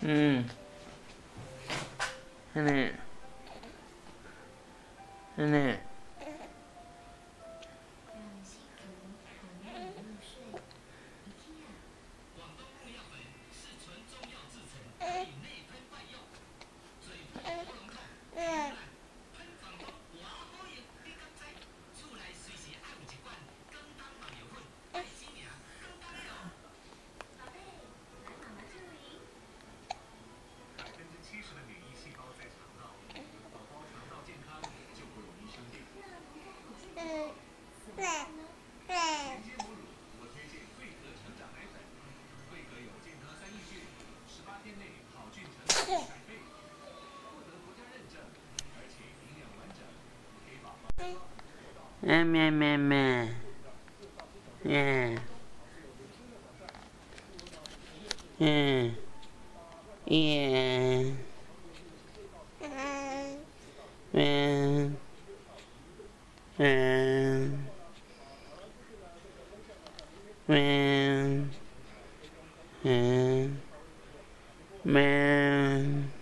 嗯，奶奶，奶奶。咩咩咩咩，耶，耶，耶，咩，咩，咩，咩，咩。